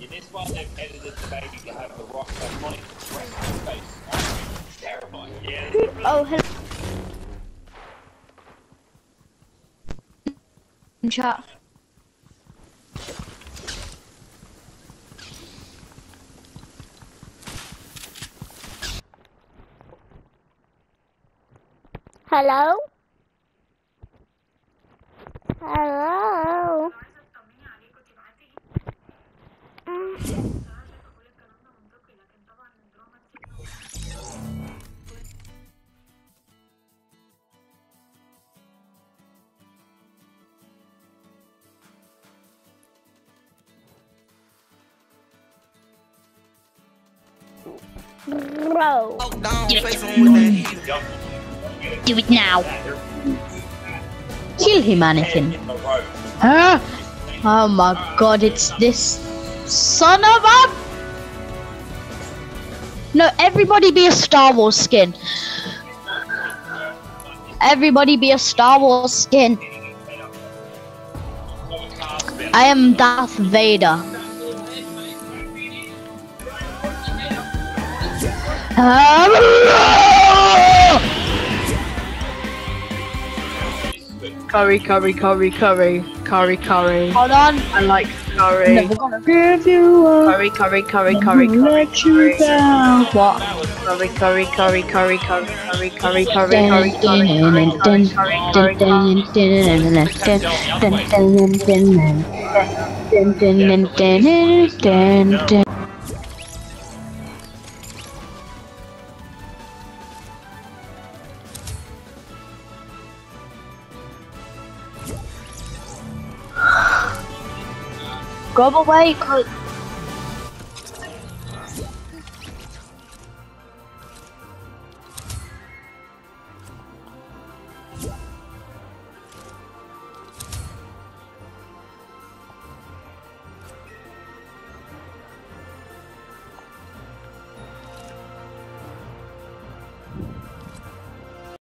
In this one, they've edited the baby to have the rock harmonic rest in space. Terrifying. Yeah. really- Oh, hello. Chat. Hello? Hello? Bro. Do it now. Kill him, Anakin. In the road. Huh? Oh my god, it's this son of a. No, everybody be a Star Wars skin. Everybody be a Star Wars skin. I am Darth Vader. Curry, curry, curry, curry, curry, curry. Hold on. I like curry. Never gonna give you up. Curry, curry, curry, curry, curry, Let you down. What? curry, curry, curry, curry, curry, curry, curry, curry, curry, curry, curry, curry, curry, curry, Go away, cause